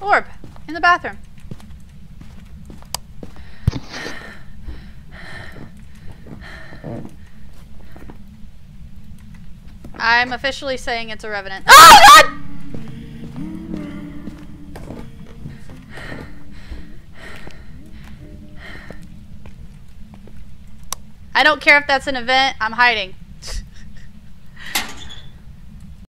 Orb. In the bathroom. I'm officially saying it's a revenant. Oh god! I don't care if that's an event. I'm hiding.